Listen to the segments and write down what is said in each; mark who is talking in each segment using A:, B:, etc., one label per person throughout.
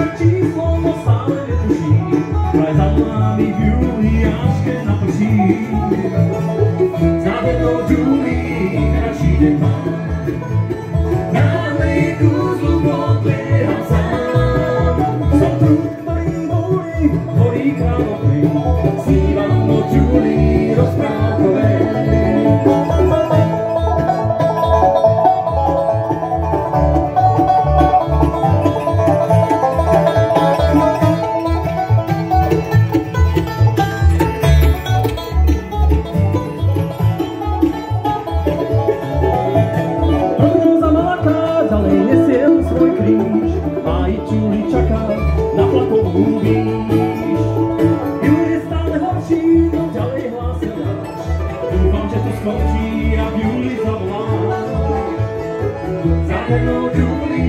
A: przeciwko mostale tusi Kraj za nami wiór i ażkę na posi Zadę do dziury i teraz idę tam Na myku zlub odbieram sam Są trud marim bory, bori kramowej Zliwam do dziury rozprawkowej ďalej nesiem svoj kríž a i Čuli čaká na platovú výš. Júl je stále horší, no ďalej hlásia dáš. Dúfam, že to skončí a v júli zavolá. Zahrnul Júli,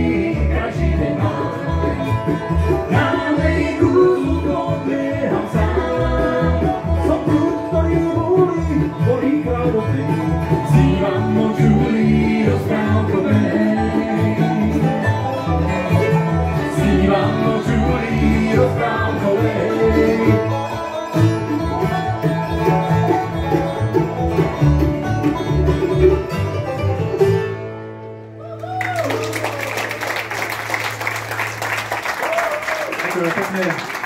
B: 谢谢。